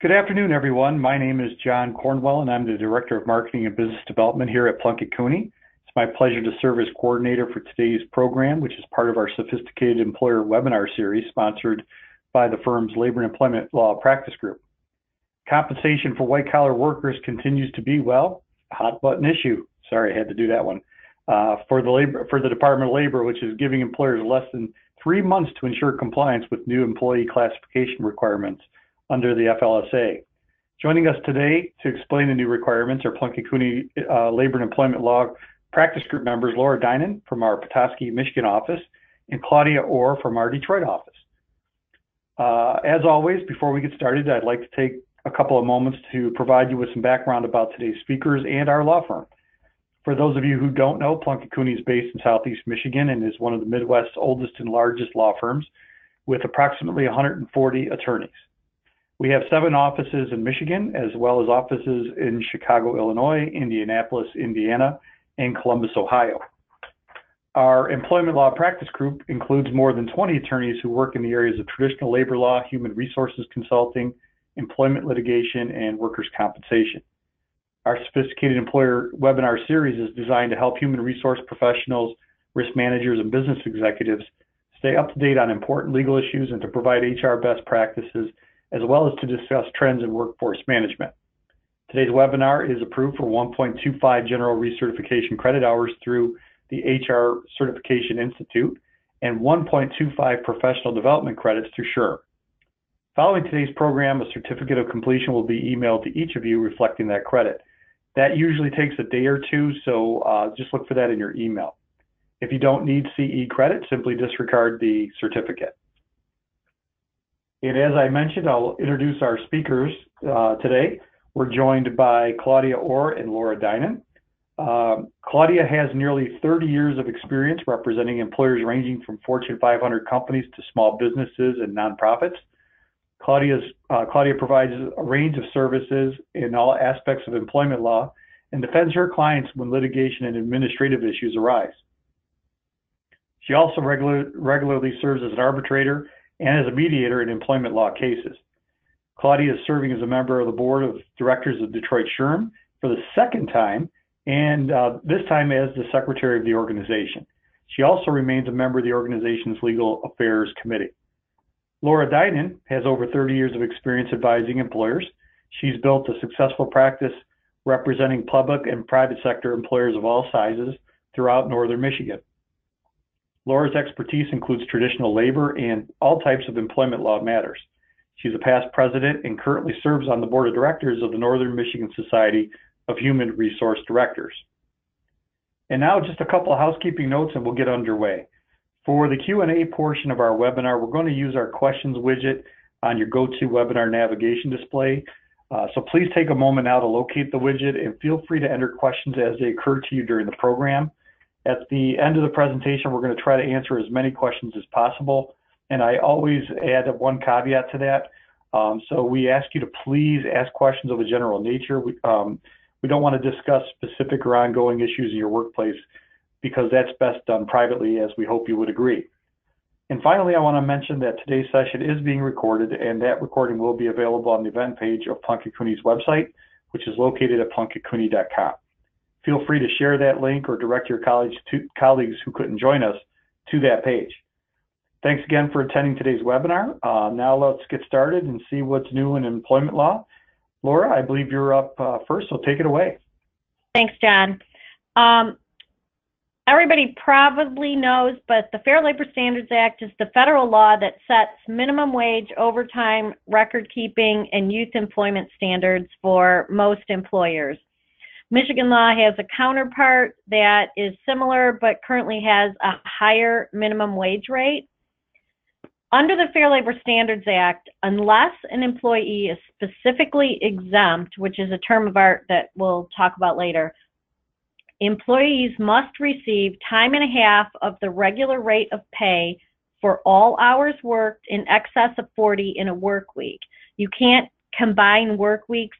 Good afternoon, everyone. My name is John Cornwell, and I'm the Director of Marketing and Business Development here at Plunkett Cooney. It's my pleasure to serve as coordinator for today's program, which is part of our Sophisticated Employer webinar series sponsored by the firm's Labor and Employment Law Practice Group. Compensation for white collar workers continues to be, well, a hot button issue. Sorry, I had to do that one. Uh, for the labor for the Department of Labor, which is giving employers less than three months to ensure compliance with new employee classification requirements under the FLSA. Joining us today to explain the new requirements are Plunkett Cooney uh, Labor and Employment Law Practice Group members Laura Dinan from our Petoskey, Michigan office and Claudia Orr from our Detroit office. Uh, as always, before we get started, I'd like to take a couple of moments to provide you with some background about today's speakers and our law firm. For those of you who don't know, Plunkett Cooney is based in Southeast Michigan and is one of the Midwest's oldest and largest law firms with approximately 140 attorneys. We have seven offices in Michigan, as well as offices in Chicago, Illinois, Indianapolis, Indiana, and Columbus, Ohio. Our employment law practice group includes more than 20 attorneys who work in the areas of traditional labor law, human resources consulting, employment litigation, and workers' compensation. Our sophisticated employer webinar series is designed to help human resource professionals, risk managers, and business executives stay up to date on important legal issues and to provide HR best practices as well as to discuss trends in workforce management. Today's webinar is approved for 1.25 general recertification credit hours through the HR Certification Institute and 1.25 professional development credits through SHRM. Following today's program, a certificate of completion will be emailed to each of you reflecting that credit. That usually takes a day or two, so uh, just look for that in your email. If you don't need CE credit, simply disregard the certificate. And as I mentioned, I'll introduce our speakers uh, today. We're joined by Claudia Orr and Laura Dinan. Um, Claudia has nearly 30 years of experience representing employers ranging from Fortune 500 companies to small businesses and nonprofits. Claudia's, uh, Claudia provides a range of services in all aspects of employment law and defends her clients when litigation and administrative issues arise. She also regular, regularly serves as an arbitrator and as a mediator in employment law cases. Claudia is serving as a member of the board of directors of Detroit SHRM for the second time, and uh, this time as the secretary of the organization. She also remains a member of the organization's legal affairs committee. Laura Dinan has over 30 years of experience advising employers. She's built a successful practice representing public and private sector employers of all sizes throughout northern Michigan. Laura's expertise includes traditional labor and all types of employment law matters. She's a past president and currently serves on the board of directors of the Northern Michigan Society of Human Resource Directors. And now just a couple of housekeeping notes and we'll get underway. For the Q&A portion of our webinar, we're going to use our questions widget on your GoToWebinar navigation display. Uh, so please take a moment now to locate the widget and feel free to enter questions as they occur to you during the program. At the end of the presentation, we're going to try to answer as many questions as possible. And I always add one caveat to that. Um, so we ask you to please ask questions of a general nature. We, um, we don't want to discuss specific or ongoing issues in your workplace because that's best done privately, as we hope you would agree. And finally, I want to mention that today's session is being recorded, and that recording will be available on the event page of Plunkett Cooney's website, which is located at plunkettcooney.com. Feel free to share that link or direct your colleagues, to, colleagues who couldn't join us to that page. Thanks again for attending today's webinar. Uh, now let's get started and see what's new in employment law. Laura, I believe you're up uh, first, so take it away. Thanks, John. Um, everybody probably knows, but the Fair Labor Standards Act is the federal law that sets minimum wage, overtime, record keeping, and youth employment standards for most employers. Michigan law has a counterpart that is similar but currently has a higher minimum wage rate. Under the Fair Labor Standards Act, unless an employee is specifically exempt, which is a term of art that we'll talk about later, employees must receive time and a half of the regular rate of pay for all hours worked in excess of 40 in a work week. You can't combine work weeks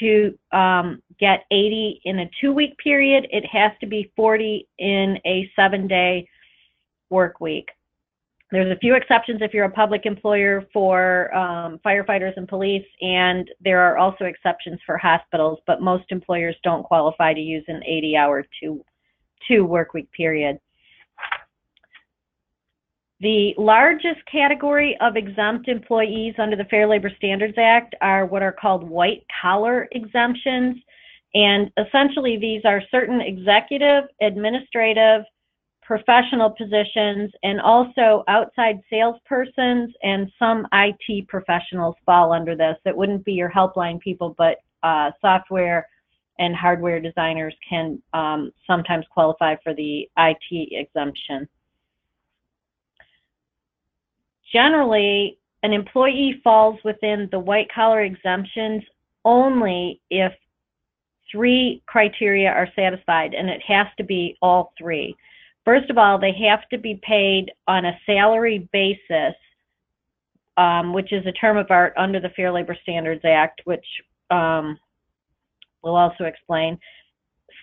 to um, get 80 in a two week period, it has to be 40 in a seven day work week. there's a few exceptions if you're a public employer for um, firefighters and police, and there are also exceptions for hospitals, but most employers don't qualify to use an 80 hour two, two work week period. The largest category of exempt employees under the Fair Labor Standards Act are what are called white collar exemptions. And essentially, these are certain executive, administrative, professional positions, and also outside salespersons and some IT professionals fall under this. It wouldn't be your helpline people, but uh, software and hardware designers can um, sometimes qualify for the IT exemption. Generally, an employee falls within the white collar exemptions only if three criteria are satisfied, and it has to be all three. First of all, they have to be paid on a salary basis, um, which is a term of art under the Fair Labor Standards Act, which um, we'll also explain.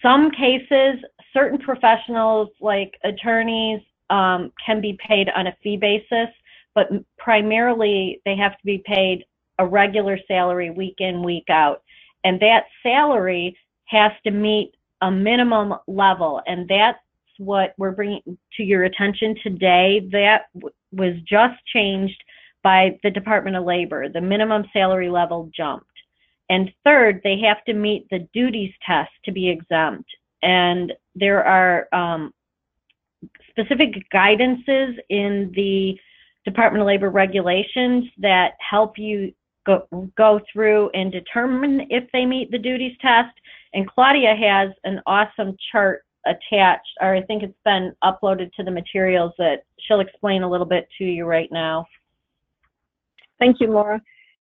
Some cases, certain professionals like attorneys um, can be paid on a fee basis, but primarily they have to be paid a regular salary week in, week out. And that salary has to meet a minimum level, and that's what we're bringing to your attention today. That was just changed by the Department of Labor. The minimum salary level jumped. And third, they have to meet the duties test to be exempt. And there are um, specific guidances in the Department of Labor regulations that help you go, go through and determine if they meet the duties test. And Claudia has an awesome chart attached, or I think it's been uploaded to the materials that she'll explain a little bit to you right now. Thank you, Laura.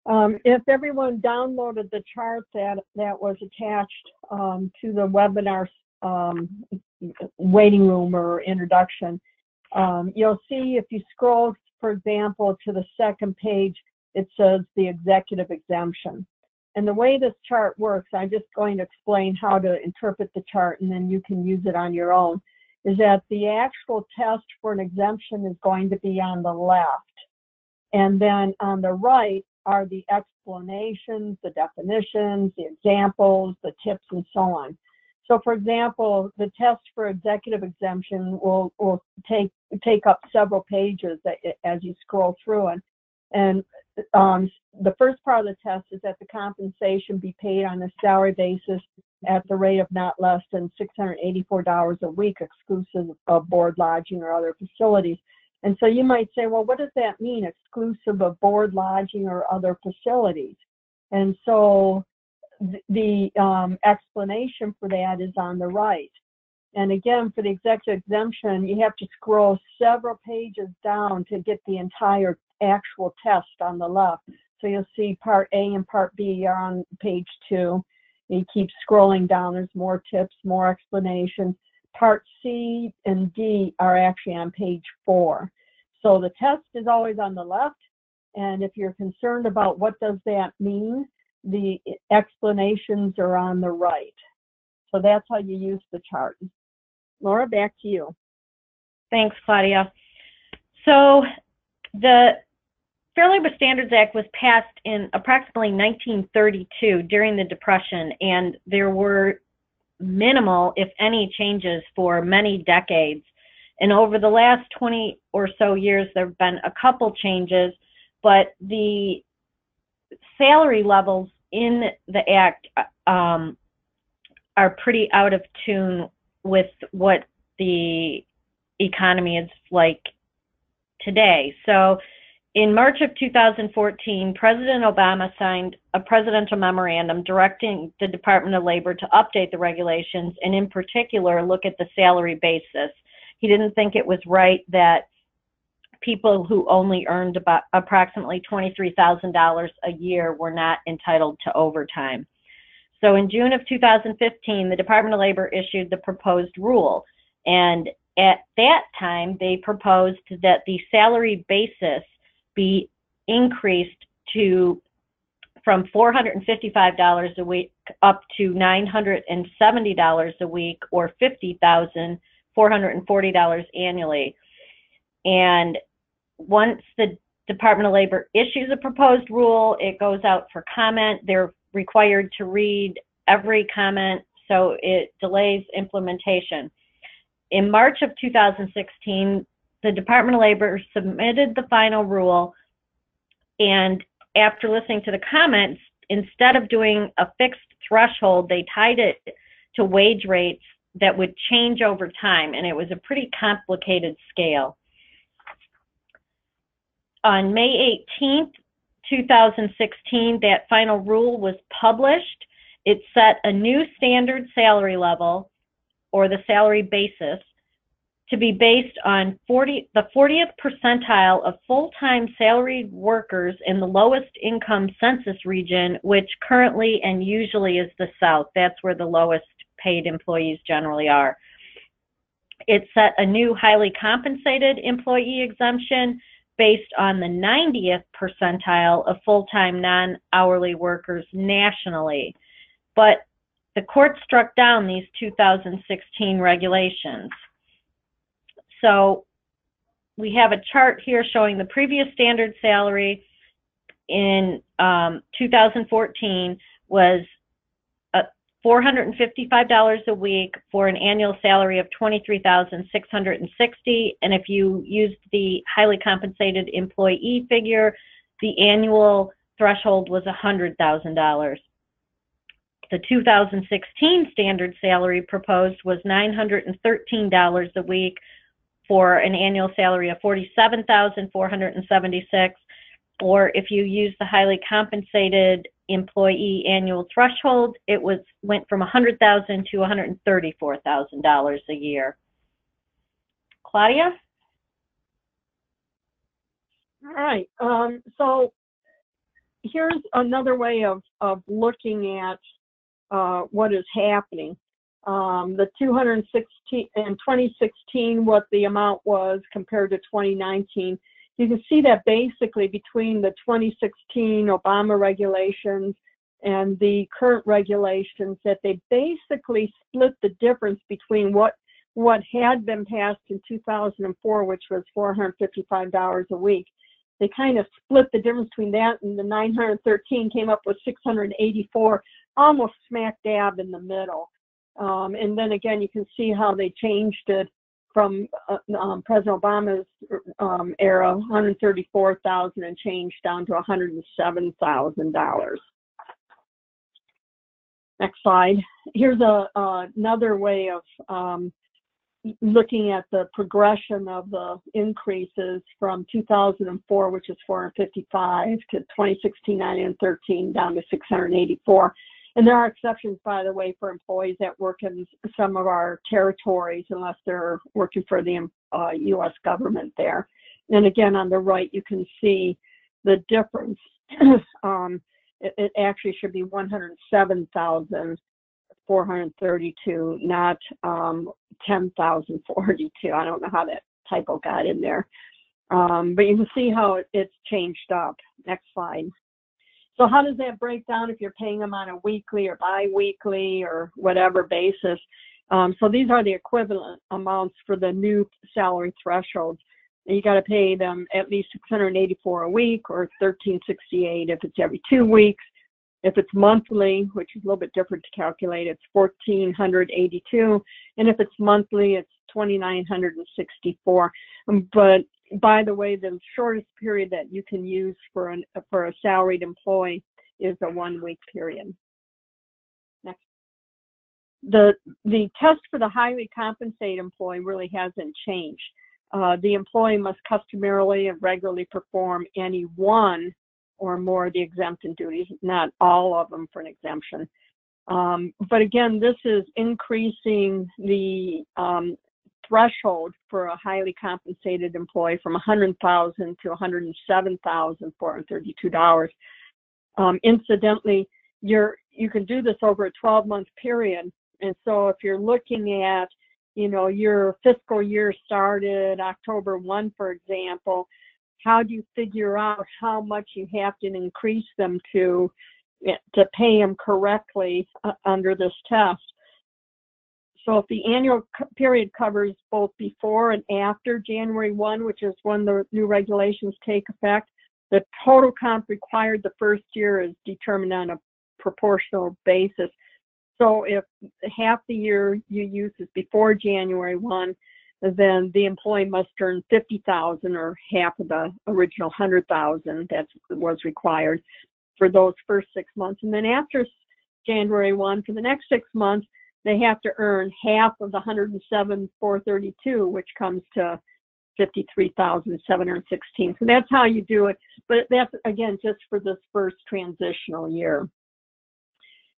Um, if everyone downloaded the chart that, that was attached um, to the webinar um, waiting room or introduction, um, you'll see if you scroll, for example, to the second page, it says the executive exemption. And the way this chart works, I'm just going to explain how to interpret the chart and then you can use it on your own, is that the actual test for an exemption is going to be on the left. And then on the right are the explanations, the definitions, the examples, the tips, and so on. So for example, the test for executive exemption will, will take, take up several pages as you scroll through it. And um, the first part of the test is that the compensation be paid on a salary basis at the rate of not less than $684 a week, exclusive of board lodging or other facilities. And so you might say, well, what does that mean, exclusive of board lodging or other facilities? And so the um, explanation for that is on the right. And again, for the executive exemption, you have to scroll several pages down to get the entire actual test on the left. So you'll see part A and part B are on page two. You keep scrolling down, there's more tips, more explanations. Part C and D are actually on page four. So the test is always on the left. And if you're concerned about what does that mean, the explanations are on the right. So that's how you use the chart. Laura, back to you. Thanks, Claudia. So the Fair Labor Standards Act was passed in approximately 1932 during the Depression, and there were minimal, if any, changes for many decades. And over the last 20 or so years, there have been a couple changes, but the salary levels in the Act um, are pretty out of tune with what the economy is like today. So in March of 2014, President Obama signed a presidential memorandum directing the Department of Labor to update the regulations and, in particular, look at the salary basis. He didn't think it was right that people who only earned about approximately $23,000 a year were not entitled to overtime. So in June of 2015, the Department of Labor issued the proposed rule. And at that time, they proposed that the salary basis be increased to from $455 a week up to $970 a week or $50,440 annually. And once the Department of Labor issues a proposed rule, it goes out for comment. They're required to read every comment, so it delays implementation. In March of 2016, the Department of Labor submitted the final rule, and after listening to the comments, instead of doing a fixed threshold, they tied it to wage rates that would change over time, and it was a pretty complicated scale. On May 18th, 2016, that final rule was published. It set a new standard salary level, or the salary basis, to be based on 40, the 40th percentile of full-time salaried workers in the lowest income census region, which currently and usually is the South. That's where the lowest paid employees generally are. It set a new highly compensated employee exemption based on the 90th percentile of full-time non-hourly workers nationally. But the court struck down these 2016 regulations. So we have a chart here showing the previous standard salary in um, 2014 was $455 a week for an annual salary of 23,660 and if you used the highly compensated employee figure the annual threshold was $100,000. The 2016 standard salary proposed was $913 a week for an annual salary of 47,476 or if you use the highly compensated employee annual threshold, it was went from 100,000 to 134,000 dollars a year. Claudia? All right. Um, so here's another way of, of looking at uh, what is happening um, the 216 in 2016 what the amount was compared to 2019 you can see that basically between the 2016 obama regulations and the current regulations that they basically split the difference between what what had been passed in 2004 which was $455 a week. They kind of split the difference between that and the 913 came up with 684 almost smack dab in the middle. Um, and then again, you can see how they changed it from uh, um, President Obama's um, era, 134,000 and change down to 107,000 dollars. Next slide. Here's a uh, another way of um, looking at the progression of the increases from 2004, which is 455, to 2016, 913, down to 684. And there are exceptions, by the way, for employees that work in some of our territories, unless they're working for the uh, U.S. government there. And again, on the right, you can see the difference. um, it, it, actually should be 107,432, not um, 10,442. I don't know how that typo got in there. Um, but you can see how it, it's changed up. Next slide. So how does that break down if you're paying them on a weekly or biweekly or whatever basis? Um, so these are the equivalent amounts for the new salary thresholds. You got to pay them at least 684 a week or 1368 if it's every two weeks. If it's monthly, which is a little bit different to calculate, it's 1482. And if it's monthly, it's 2964. But by the way, the shortest period that you can use for an for a salaried employee is a one week period. Next. The the test for the highly compensated employee really hasn't changed. Uh, the employee must customarily and regularly perform any one or more of the exemption duties, not all of them for an exemption. Um, but again, this is increasing the um, threshold for a highly compensated employee from 100,000 to 107,432 dollars. Um, incidentally, you're you can do this over a 12-month period, and so if you're looking at, you know, your fiscal year started October 1, for example, how do you figure out how much you have to increase them to to pay them correctly uh, under this test? So if the annual co- period covers both before and after January 1, which is when the new regulations take effect, the total comp required the first year is determined on a proportional basis. So if half the year you use is before January 1, then the employee must earn 50,000 or half of the original 100,000 that was required for those first six months. And then after January 1, for the next six months, they have to earn half of the 107,432, which comes to 53,716. So that's how you do it. But that's again just for this first transitional year.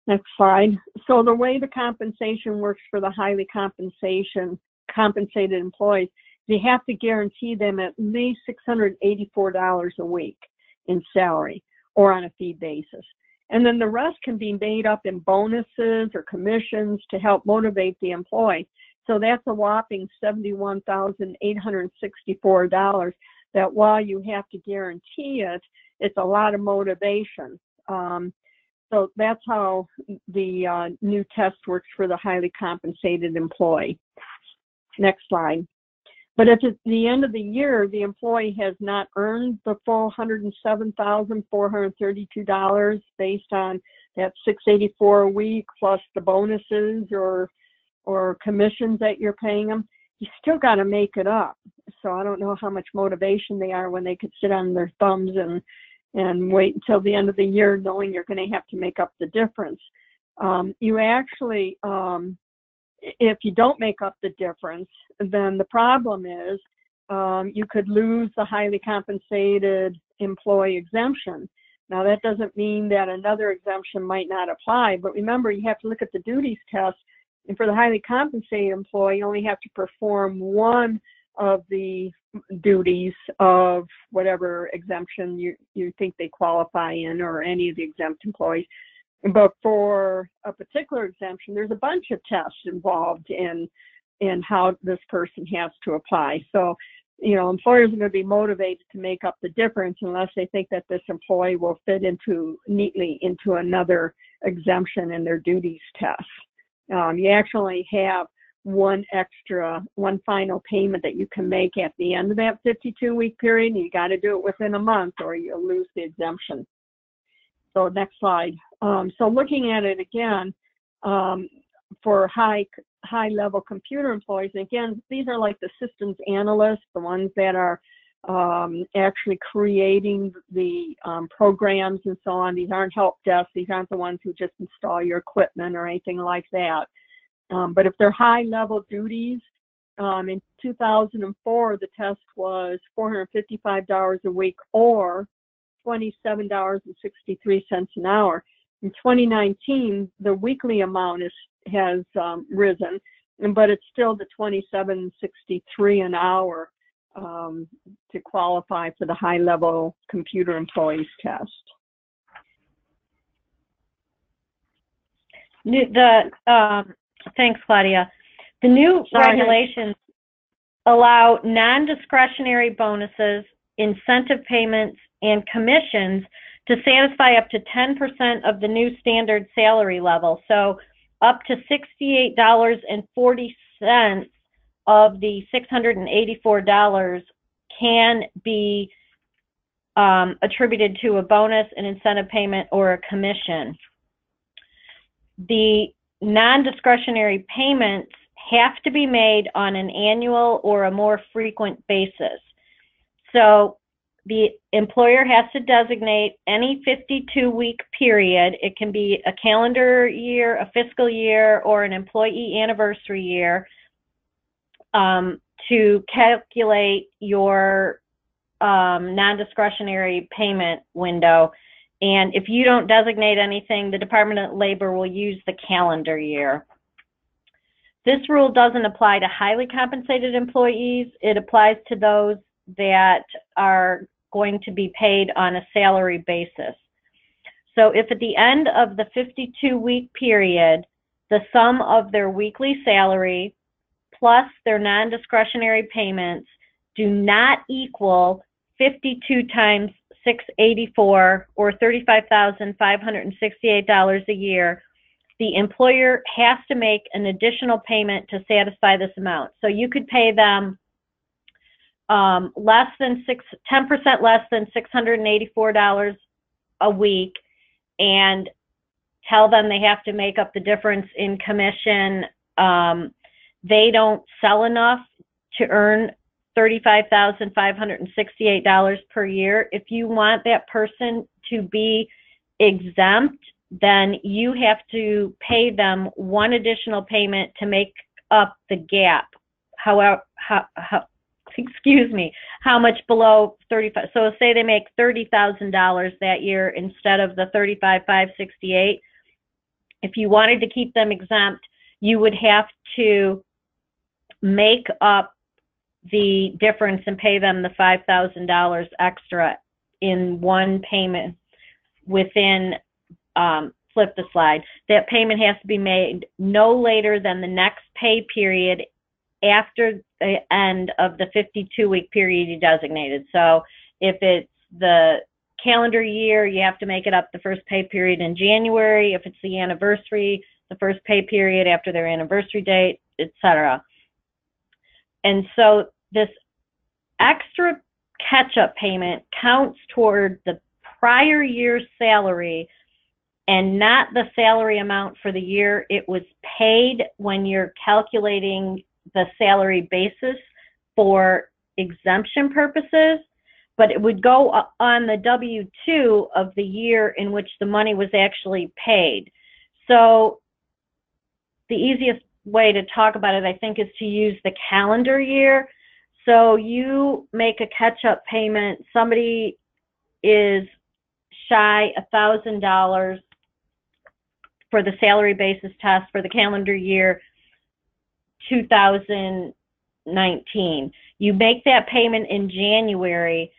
Next slide. So the way the compensation works for the highly compensation compensated employees, you have to guarantee them at least $684 a week in salary or on a fee basis. And then the rest can be made up in bonuses or commissions to help motivate the employee. So that's a whopping $71,864 that while you have to guarantee it, it's a lot of motivation. Um, so that's how the uh, new test works for the highly compensated employee. Next slide. But if at the end of the year the employee has not earned the full $107,432 based on that 684 a week plus the bonuses or or commissions that you're paying them, you still got to make it up. So I don't know how much motivation they are when they could sit on their thumbs and and wait until the end of the year knowing you're going to have to make up the difference. Um, you actually, um, if you don't make up the difference, then the problem is um, you could lose the highly compensated employee exemption. Now, that doesn't mean that another exemption might not apply, but remember, you have to look at the duties test. And for the highly compensated employee, you only have to perform one of the duties of whatever exemption you, you think they qualify in or any of the exempt employees. But for a particular exemption, there's a bunch of tests involved in in how this person has to apply. So, you know, employers are going to be motivated to make up the difference unless they think that this employee will fit into neatly into another exemption in their duties test. Um, you actually have one extra, one final payment that you can make at the end of that 52 week period. You got to do it within a month or you'll lose the exemption. So next slide. Um, so looking at it again, um, for high high level computer employees, again, these are like the systems analysts, the ones that are um, actually creating the um, programs and so on. These aren't help desks. These aren't the ones who just install your equipment or anything like that. Um, but if they're high level duties, um, in 2004, the test was $455 a week or $27.63 an hour. In 2019, the weekly amount is, has um, risen, but it's still the 27.63 an hour um, to qualify for the high level computer employees test. The um, thanks, Claudia. The new Sorry. regulations allow non-discretionary bonuses, incentive payments, and commissions to satisfy up to 10% of the new standard salary level. So up to $68.40 of the $684 can be um, attributed to a bonus, an incentive payment, or a commission. The non-discretionary payments have to be made on an annual or a more frequent basis. So the employer has to designate any 52 week period. It can be a calendar year, a fiscal year, or an employee anniversary year um, to calculate your um, non discretionary payment window. And if you don't designate anything, the Department of Labor will use the calendar year. This rule doesn't apply to highly compensated employees. It applies to those that are going to be paid on a salary basis. So if at the end of the 52 week period, the sum of their weekly salary plus their non discretionary payments do not equal 52 times 684 or $35,568 a year, the employer has to make an additional payment to satisfy this amount. So you could pay them um, less than six, 10% less than $684 a week and tell them they have to make up the difference in commission. Um, they don't sell enough to earn $35,568 per year. If you want that person to be exempt, then you have to pay them one additional payment to make up the gap. However, how, how, excuse me, how much below 35. So say they make $30,000 that year instead of the 35,568. If you wanted to keep them exempt, you would have to make up the difference and pay them the $5,000 extra in one payment within, um, flip the slide. That payment has to be made no later than the next pay period after end of the 52 week period you designated. So if it's the calendar year, you have to make it up the first pay period in January. If it's the anniversary, the first pay period after their anniversary date, etc. And so this extra catch up payment counts toward the prior year's salary and not the salary amount for the year it was paid when you're calculating the salary basis for exemption purposes, but it would go on the W 2 of the year in which the money was actually paid. So the easiest way to talk about it, I think, is to use the calendar year. So you make a catch up payment, somebody is shy a thousand dollars for the salary basis test for the calendar year 2019. You make that payment in January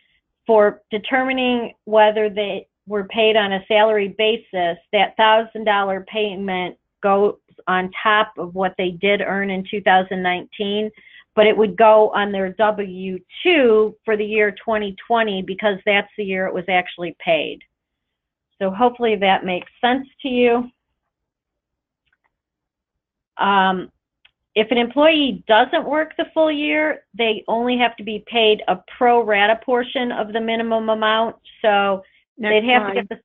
for determining whether they were paid on a salary basis. That thousand dollar payment goes on top of what they did earn in 2019, but it would go on their W 2 for the year 2020 because that's the year it was actually paid. So hopefully that makes sense to you. Um, if an employee doesn't work the full year, they only have to be paid a pro rata portion of the minimum amount. So Next they'd have to get the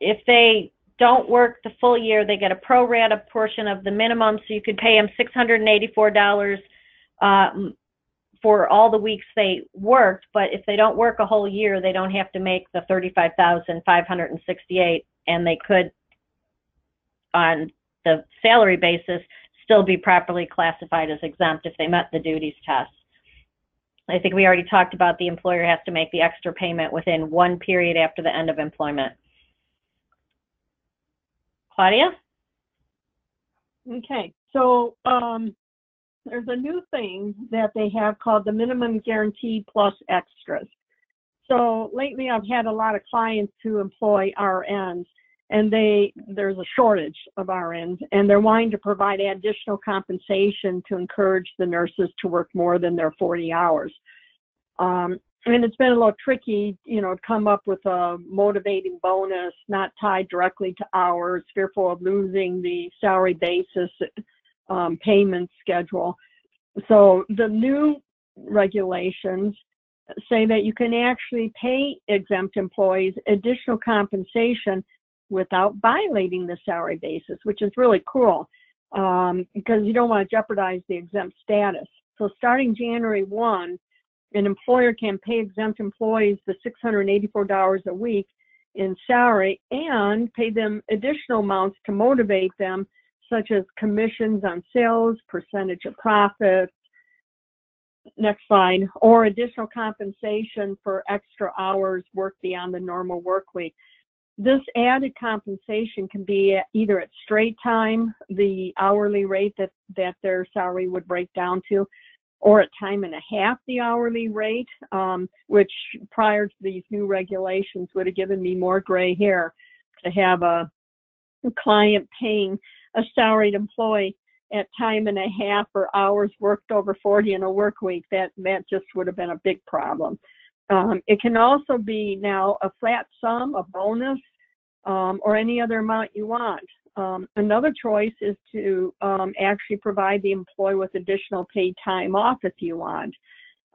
if they don't work the full year, they get a pro rata portion of the minimum. So you could pay them $684 um, for all the weeks they worked. But if they don't work a whole year, they don't have to make the 35,568, and they could, on the salary basis, still be properly classified as exempt if they met the duties test. I think we already talked about the employer has to make the extra payment within one period after the end of employment. Claudia? Okay, so um, there's a new thing that they have called the minimum guarantee plus extras. So lately, I've had a lot of clients who employ RNs, and they there's a shortage of RNs, and they're wanting to provide additional compensation to encourage the nurses to work more than their 40 hours. Um, and it's been a little tricky, you know, to come up with a motivating bonus not tied directly to hours, fearful of losing the salary basis um, payment schedule. So the new regulations say that you can actually pay exempt employees additional compensation without violating the salary basis, which is really cool um, because you don't want to jeopardize the exempt status. So starting January 1, an employer can pay exempt employees the $684 a week in salary and pay them additional amounts to motivate them, such as commissions on sales, percentage of profits, next slide, or additional compensation for extra hours worked beyond the normal work week. This added compensation can be either at straight time, the hourly rate that, that their salary would break down to, or at time and a half the hourly rate, um, which prior to these new regulations would have given me more gray hair to have a client paying a salaried employee at time and a half or hours worked over 40 in a work week, that, that just would have been a big problem. Um, it can also be now a flat sum, a bonus, um, or any other amount you want. Um, another choice is to um, actually provide the employee with additional paid time off if you want.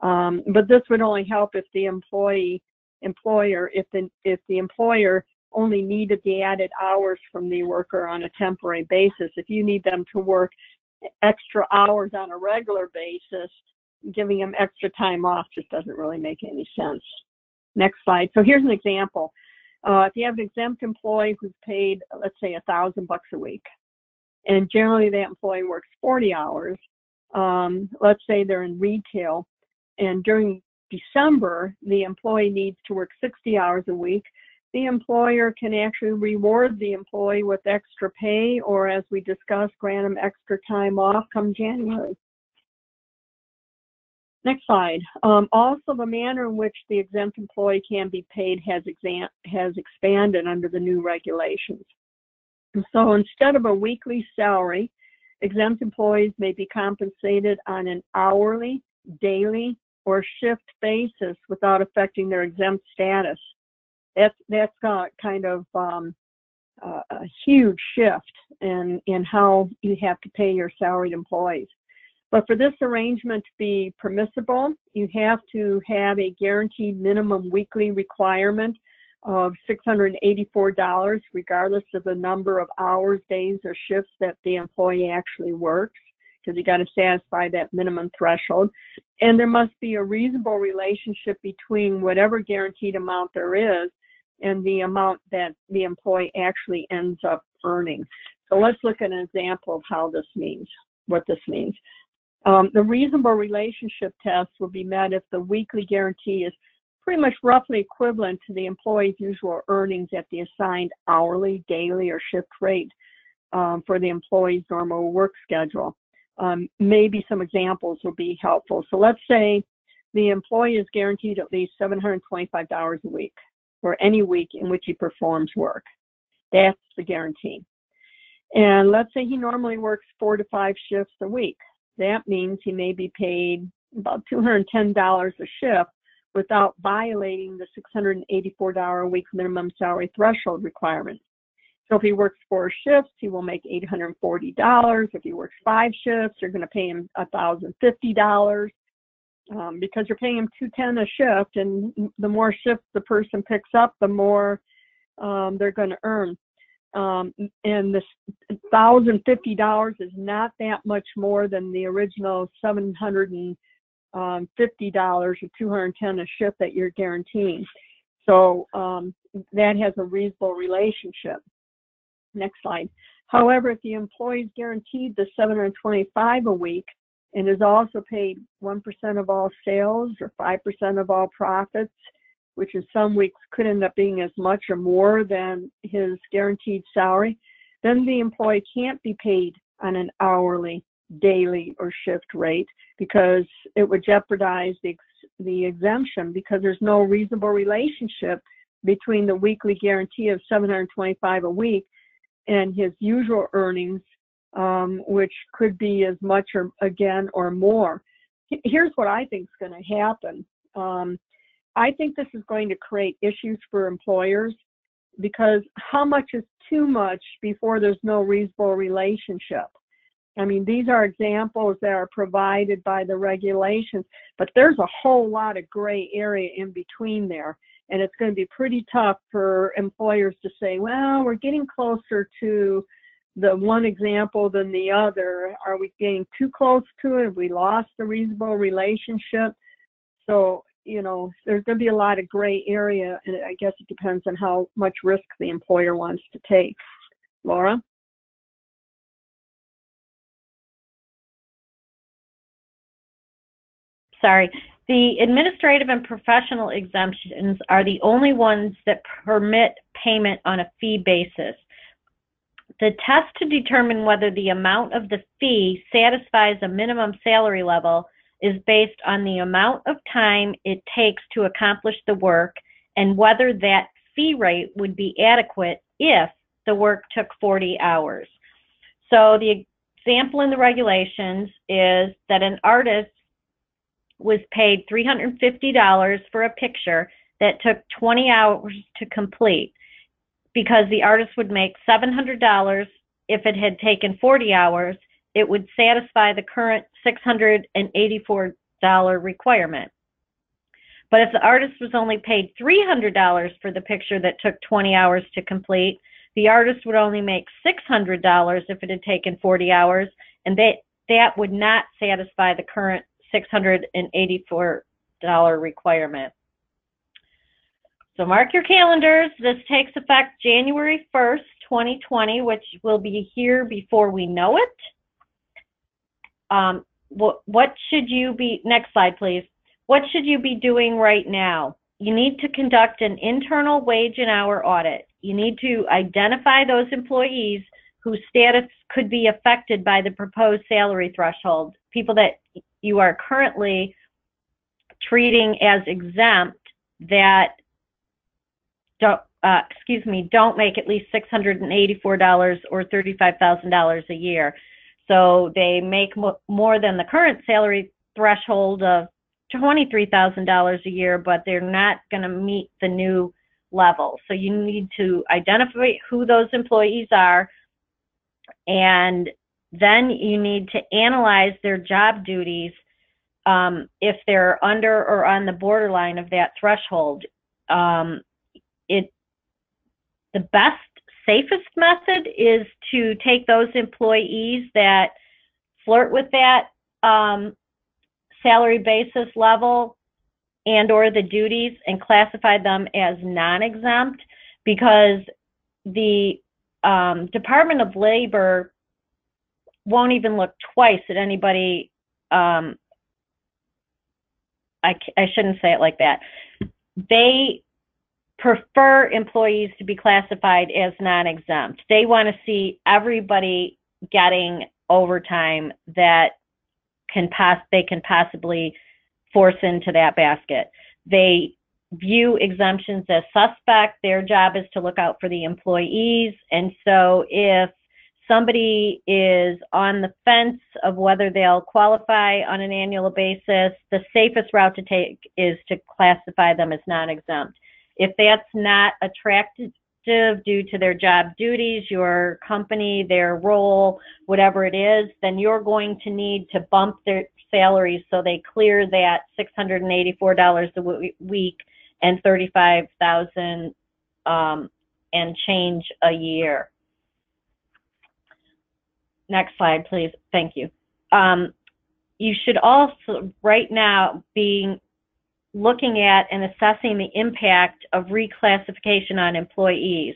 Um, but this would only help if the employee employer if the if the employer only needed the added hours from the worker on a temporary basis. If you need them to work extra hours on a regular basis, giving them extra time off just doesn't really make any sense. Next slide. So here's an example. Uh, if you have an exempt employee who's paid, let's say, a thousand bucks a week, and generally that employee works 40 hours, um, let's say they're in retail, and during December the employee needs to work 60 hours a week, the employer can actually reward the employee with extra pay, or as we discussed, grant them extra time off come January. Next slide. Um, also, the manner in which the exempt employee can be paid has, has expanded under the new regulations. And so instead of a weekly salary, exempt employees may be compensated on an hourly, daily, or shift basis without affecting their exempt status. That's that's kind of um, uh, a huge shift in in how you have to pay your salaried employees. But for this arrangement to be permissible, you have to have a guaranteed minimum weekly requirement of $684, regardless of the number of hours, days, or shifts that the employee actually works, because you got to satisfy that minimum threshold. And there must be a reasonable relationship between whatever guaranteed amount there is and the amount that the employee actually ends up earning. So let's look at an example of how this means, what this means. Um, the reasonable relationship test will be met if the weekly guarantee is pretty much roughly equivalent to the employee's usual earnings at the assigned hourly, daily, or shift rate um, for the employee's normal work schedule. Um, maybe some examples will be helpful. So let's say the employee is guaranteed at least $725 a week for any week in which he performs work. That's the guarantee. And let's say he normally works four to five shifts a week. That means he may be paid about $210 a shift without violating the $684 a week minimum salary threshold requirement. So if he works four shifts, he will make $840. If he works five shifts, you're going to pay him $1,050 um, because you're paying them 210 a shift, and the more shifts the person picks up, the more um, they're going to earn um, and this thousand fifty dollars is not that much more than the original seven hundred and um, fifty dollars or two hundred ten a shift that you're guaranteeing. So um, that has a reasonable relationship. Next slide. However, if the employee is guaranteed the 725 a week and is also paid 1% of all sales or 5% of all profits, which in some weeks could end up being as much or more than his guaranteed salary, then the employee can't be paid on an hourly, daily, or shift rate because it would jeopardize the, the exemption because there's no reasonable relationship between the weekly guarantee of 725 a week and his usual earnings, um, which could be as much or again or more. Here's what I think is going to happen. Um, I think this is going to create issues for employers because how much is too much before there's no reasonable relationship? I mean, these are examples that are provided by the regulations, but there's a whole lot of gray area in between there. And it's going to be pretty tough for employers to say, well, we're getting closer to the one example than the other. Are we getting too close to it? Have we lost the reasonable relationship? So you know, there's going to be a lot of gray area, and I guess it depends on how much risk the employer wants to take. Laura? Sorry. The administrative and professional exemptions are the only ones that permit payment on a fee basis. The test to determine whether the amount of the fee satisfies a minimum salary level is based on the amount of time it takes to accomplish the work and whether that fee rate would be adequate if the work took 40 hours. So the example in the regulations is that an artist was paid $350 for a picture that took 20 hours to complete because the artist would make $700 if it had taken 40 hours it would satisfy the current $684 requirement. But if the artist was only paid $300 for the picture that took 20 hours to complete the artist would only make $600 if it had taken 40 hours and that that would not satisfy the current $684 requirement so mark your calendars. This takes effect January 1st, 2020, which will be here before we know it. Um, what, what should you be, next slide please. What should you be doing right now? You need to conduct an internal wage and hour audit. You need to identify those employees whose status could be affected by the proposed salary threshold, people that you are currently treating as exempt that don't, uh, excuse me, don't make at least $684 or $35,000 a year. So they make mo- more than the current salary threshold of $23,000 a year, but they're not going to meet the new level. So you need to identify who those employees are, and then you need to analyze their job duties um, if they're under or on the borderline of that threshold. Um, the best safest method is to take those employees that flirt with that um, salary basis level and or the duties and classify them as non-exempt because the um, Department of Labor won't even look twice at anybody. Um, I, I shouldn't say it like that. They prefer employees to be classified as non-exempt. They want to see everybody getting overtime that can pass they can possibly force into that basket. They view exemptions as suspect. Their job is to look out for the employees. And so if somebody is on the fence of whether they'll qualify on an annual basis, the safest route to take is to classify them as non-exempt. If that's not attractive due to their job duties, your company, their role, whatever it is, then you're going to need to bump their salaries so they clear that $684 a week and 35,000 um, and change a year. Next slide, please. Thank you. Um, you should also, right now, being looking at and assessing the impact of reclassification on employees.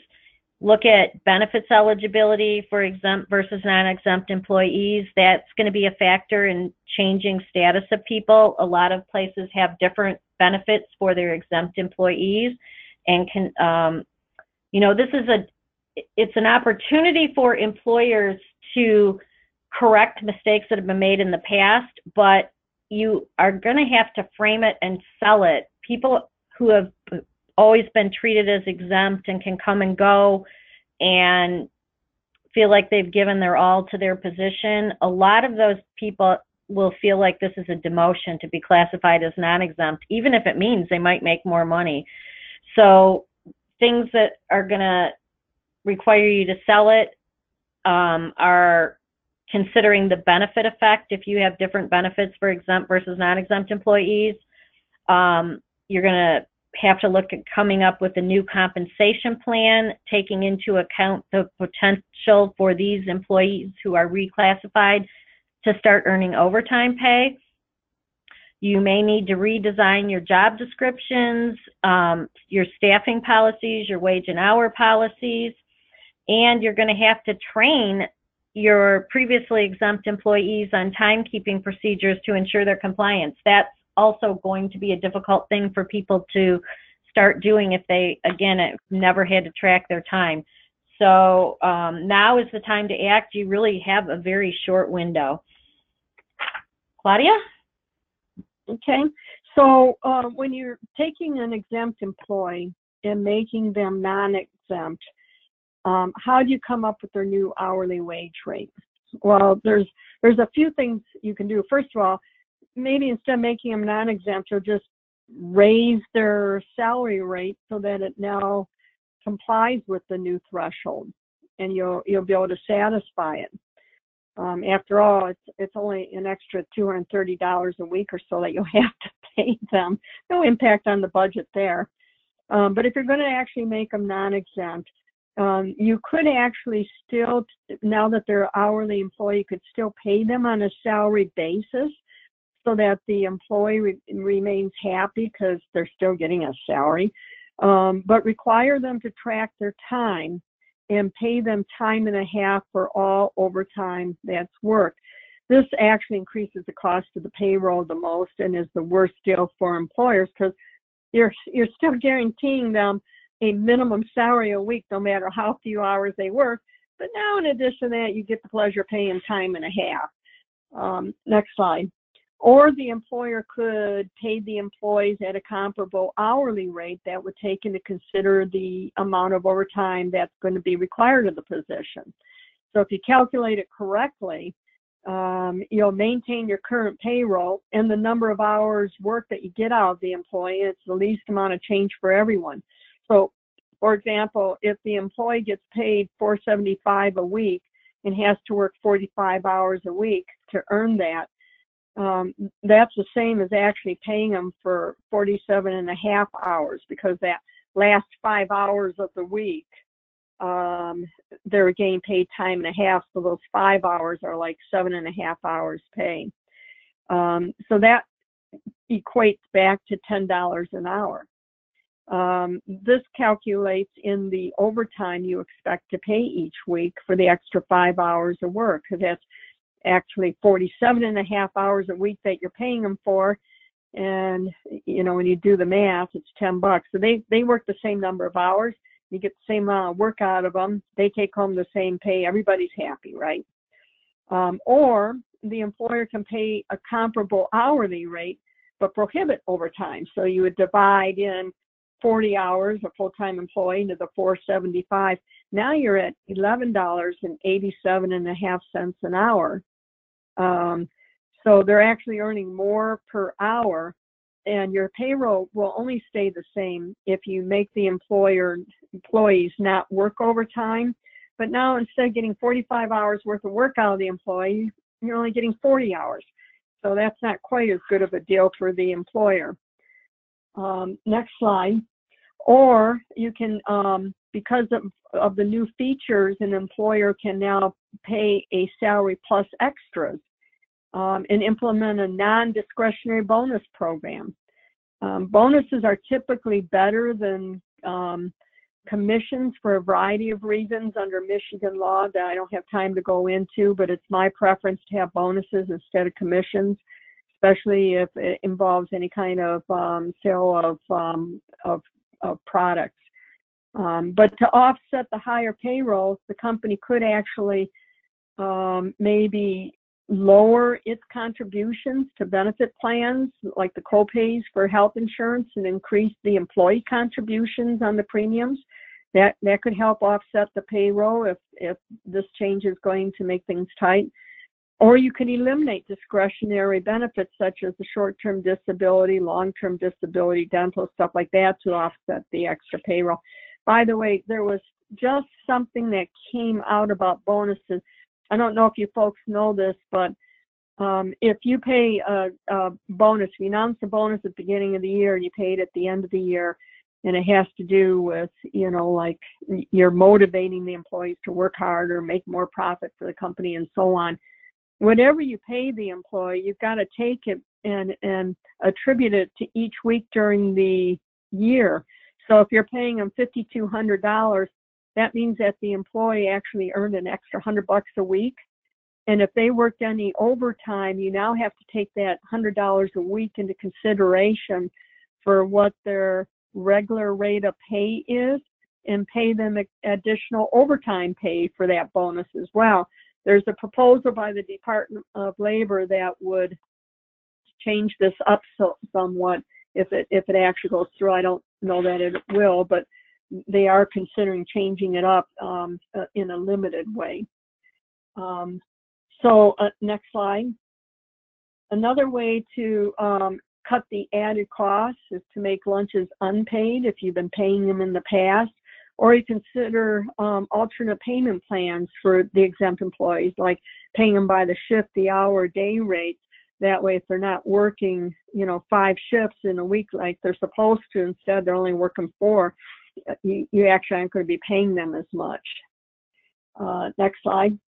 Look at benefits eligibility for exempt versus non-exempt employees. That's going to be a factor in changing status of people. A lot of places have different benefits for their exempt employees and can, um, you know, this is a, it's an opportunity for employers to correct mistakes that have been made in the past, but you are going to have to frame it and sell it. People who have always been treated as exempt and can come and go and feel like they've given their all to their position, a lot of those people will feel like this is a demotion to be classified as non-exempt, even if it means they might make more money. So things that are going to require you to sell it um, are considering the benefit effect if you have different benefits for exempt versus non-exempt employees. Um, you're going to have to look at coming up with a new compensation plan, taking into account the potential for these employees who are reclassified to start earning overtime pay. You may need to redesign your job descriptions, um, your staffing policies, your wage and hour policies, and you're going to have to train your previously exempt employees on timekeeping procedures to ensure their compliance. That's also going to be a difficult thing for people to start doing if they, again, never had to track their time. So um, now is the time to act. You really have a very short window. Claudia? Okay. So uh, when you're taking an exempt employee and making them non-exempt, um, how do you come up with their new hourly wage rate? Well, there's there's a few things you can do. First of all, maybe instead of making them non-exempt, you'll just raise their salary rate so that it now complies with the new threshold, and you'll you'll be able to satisfy it. Um, after all, it's it's only an extra two hundred thirty dollars a week or so that you'll have to pay them. No impact on the budget there. Um, but if you're going to actually make them non-exempt, um, you could actually still, now that they're hourly employee, you could still pay them on a salary basis so that the employee re- remains happy because they're still getting a salary. Um, but require them to track their time and pay them time and a half for all overtime that's worked. This actually increases the cost of the payroll the most and is the worst deal for employers because you're you're still guaranteeing them a minimum salary a week no matter how few hours they work. But now in addition to that, you get the pleasure of paying time and a half. Um, next slide. Or the employer could pay the employees at a comparable hourly rate that would take into consider the amount of overtime that's going to be required of the position. So if you calculate it correctly, um, you'll maintain your current payroll and the number of hours work that you get out of the employee. It's the least amount of change for everyone. So, for example, if the employee gets paid 475 a week and has to work 45 hours a week to earn that, um, that's the same as actually paying them for 47 and a half hours because that last five hours of the week um, they're getting paid time and a half. So those five hours are like seven and a half hours pay. Um, so that equates back to ten dollars an hour um, this calculates in the overtime you expect to pay each week for the extra five hours of work that's actually 47 and a half hours a week that you're paying them for. And, you know, when you do the math, it's 10 bucks. So they, they work the same number of hours. You get the same amount of work out of them. They take home the same pay. Everybody's happy, right? Um, or the employer can pay a comparable hourly rate, but prohibit overtime. So you would divide in 40 hours, a full-time employee, to the 475. Now you're at $11.87 and a half cents an hour um, so they're actually earning more per hour, and your payroll will only stay the same if you make the employer employees not work overtime. But now instead of getting 45 hours worth of work out of the employee, you're only getting 40 hours. So that's not quite as good of a deal for the employer. Um, next slide. Or you can, um, because of, of the new features, an employer can now pay a salary plus extras um, and implement a non-discretionary bonus program. Um, bonuses are typically better than um, commissions for a variety of reasons under Michigan law that I don't have time to go into, but it's my preference to have bonuses instead of commissions, especially if it involves any kind of um, sale of, um, of, of products. Um, but to offset the higher payrolls, the company could actually um, maybe lower its contributions to benefit plans like the copays for health insurance and increase the employee contributions on the premiums. That that could help offset the payroll if if this change is going to make things tight. Or you could eliminate discretionary benefits such as the short-term disability, long-term disability, dental, stuff like that to offset the extra payroll. By the way, there was just something that came out about bonuses. I don't know if you folks know this, but um, if you pay a, a bonus, if you announce a bonus at the beginning of the year and you pay it at the end of the year, and it has to do with, you know, like you're motivating the employees to work harder, make more profit for the company, and so on. Whatever you pay the employee, you've got to take it and and attribute it to each week during the year. So if you're paying them fifty-two hundred dollars, that means that the employee actually earned an extra hundred bucks a week. And if they worked any overtime, you now have to take that hundred dollars a week into consideration for what their regular rate of pay is and pay them additional overtime pay for that bonus as well. There's a proposal by the Department of Labor that would change this up so, somewhat if it if it actually goes through. I don't know that it will, but they are considering changing it up um, uh, in a limited way. Um, So uh, next slide. Another way to um, cut the added costs is to make lunches unpaid if you've been paying them in the past, or you consider um, alternate payment plans for the exempt employees, like paying them by the shift, the hour, day rate. That way, if they're not working, you know, five shifts in a week like they're supposed to, instead they're only working four, you, you actually aren't going to be paying them as much. Uh, next slide.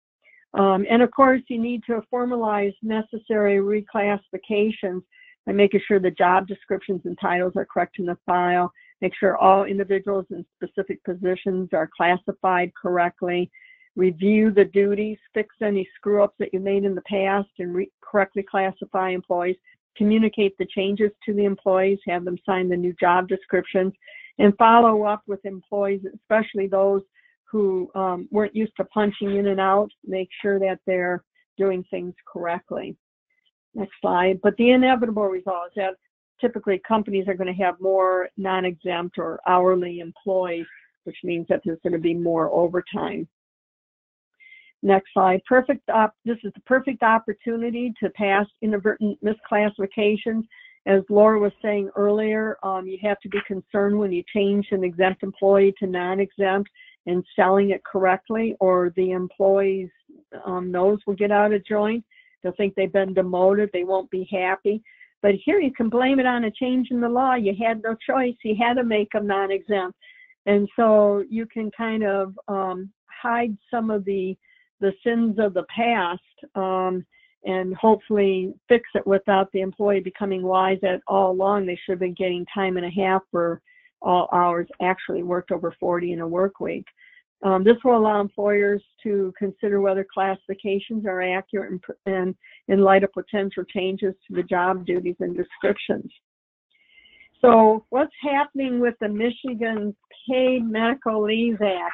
Um, and of course, you need to formalize necessary reclassifications by making sure the job descriptions and titles are correct in the file, make sure all individuals in specific positions are classified correctly, review the duties, fix any screw ups that you made in the past, and re- correctly classify employees, communicate the changes to the employees, have them sign the new job descriptions, and follow up with employees, especially those who um, weren't used to punching in and out, make sure that they're doing things correctly. Next slide. But the inevitable result is that typically companies are going to have more non-exempt or hourly employees, which means that there's going to be more overtime. Next slide. Perfect. Op- this is the perfect opportunity to pass inadvertent misclassifications. As Laura was saying earlier, um, you have to be concerned when you change an exempt employee to non-exempt and selling it correctly, or the employee's um, nose will get out of joint. They'll think they've been demoted. They won't be happy. But here you can blame it on a change in the law. You had no choice. You had to make them non-exempt, and so you can kind of um, hide some of the the sins of the past um, and hopefully fix it without the employee becoming wise that all along they should have been getting time and a half for all hours actually worked over 40 in a work week. Um, this will allow employers to consider whether classifications are accurate and, and in light of potential changes to the job duties and descriptions. So what's happening with the Michigan Paid Medical Leave Act?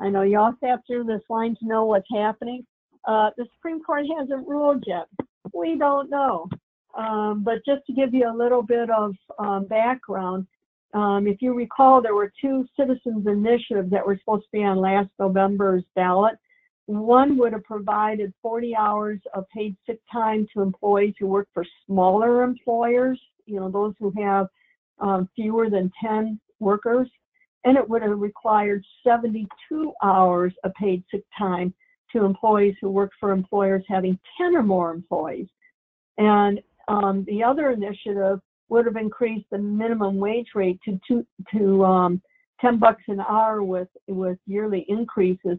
I know you all sat through this line to know what's happening. Uh, the Supreme Court hasn't ruled yet. We don't know. Um, but just to give you a little bit of um, background, um, if you recall, there were two citizens initiatives that were supposed to be on last November's ballot. One would have provided 40 hours of paid sick time to employees who work for smaller employers, you know, those who have um, fewer than 10 workers. And it would have required 72 hours of paid sick time to employees who work for employers having 10 or more employees. And um, the other initiative would have increased the minimum wage rate to two, to um, 10 bucks an hour with with yearly increases,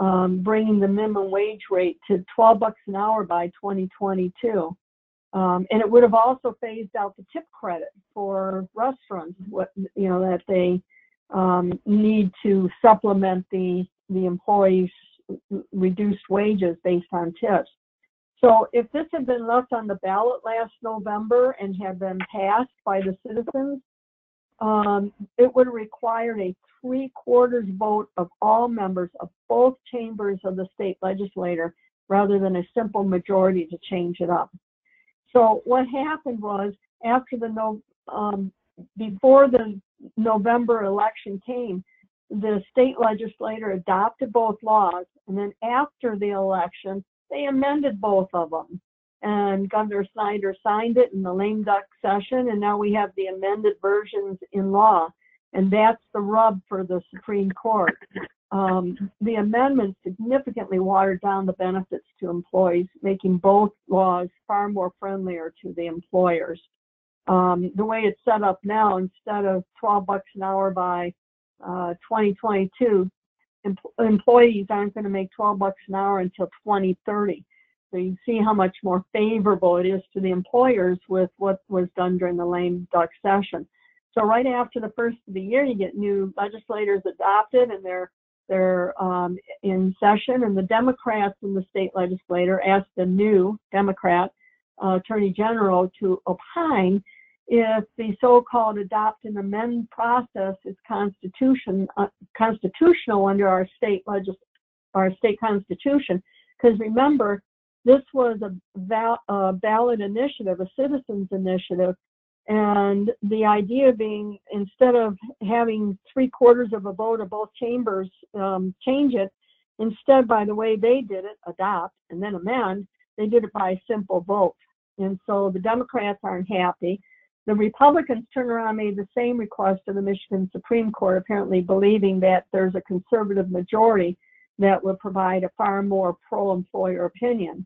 um, bringing the minimum wage rate to 12 bucks an hour by 2022. Um, and it would have also phased out the tip credit for restaurants, what you know that they um, need to supplement the the employees' reduced wages based on tips. So if this had been left on the ballot last November and had been passed by the citizens, um, it would have required a three quarters vote of all members of both chambers of the state legislature rather than a simple majority to change it up. So what happened was after the no, um, before the November election came, the state legislature adopted both laws, and then after the election, they amended both of them. And Governor Snyder signed it in the lame duck session, and now we have the amended versions in law. And that's the rub for the Supreme Court. Um, the amendment significantly watered down the benefits to employees, making both laws far more friendlier to the employers. Um, the way it's set up now, instead of 12 bucks an hour by uh, 2022, em- employees aren't going to make 12 bucks an hour until 2030. So you see how much more favorable it is to the employers with what was done during the lame duck session. So right after the first of the year, you get new legislators adopted and they're they're um, in session, and the Democrats in the state legislature asked the new Democrat uh, Attorney General to opine if the so-called adopt and amend process is constitution uh, constitutional under our state legis- our state constitution. Because remember, this was a, val- a ballot initiative, a citizens initiative, and the idea being instead of having three quarters of a vote of both chambers um, change it, Instead, by the way they did it, adopt and then amend, they did it by a simple vote. And so the Democrats aren't happy. The Republicans turned around and made the same request to the Michigan Supreme Court, apparently believing that there's a conservative majority that would provide a far more pro-employer opinion.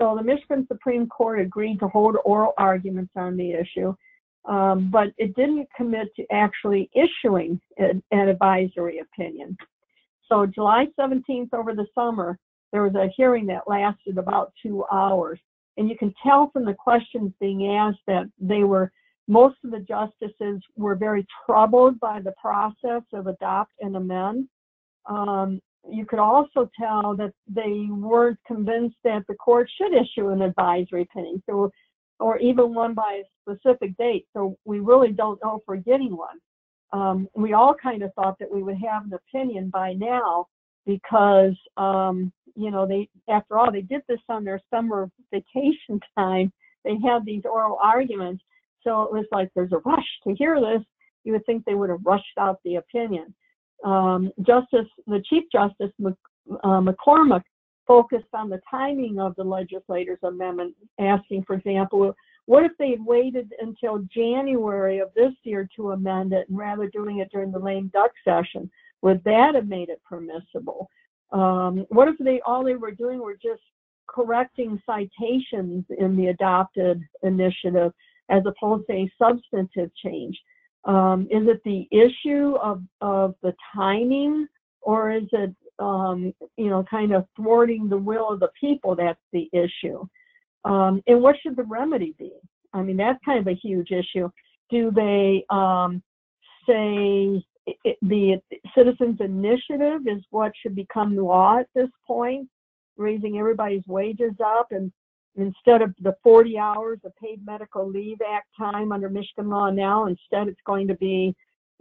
So the Michigan Supreme Court agreed to hold oral arguments on the issue, um, but it didn't commit to actually issuing an, an advisory opinion. So July 17th over the summer, there was a hearing that lasted about two hours. And you can tell from the questions being asked that they were, most of the justices were very troubled by the process of adopt and amend. Um, you could also tell that they weren't convinced that the court should issue an advisory opinion, so, or even one by a specific date. So we really don't know if we're getting one. Um, we all kind of thought that we would have an opinion by now because um, you know they after all they did this on their summer vacation time they had these oral arguments so it was like there's a rush to hear this. You would think they would have rushed out the opinion. Um, justice the chief justice uh, mccormack focused on the timing of the legislators amendment asking for example what if they had waited until january of this year to amend it and rather doing it during the lame duck session? Would that have made it permissible? Um, what if they all they were doing were just correcting citations in the adopted initiative as opposed to a substantive change? Um, is it the issue of, of the timing or is it, um, you know, kind of thwarting the will of the people that's the issue? Um, and what should the remedy be? I mean, that's kind of a huge issue. Do they um, say it, the citizens initiative is what should become law at this point, raising everybody's wages up and instead of the 40 hours of paid medical leave act time under Michigan law now, instead it's going to be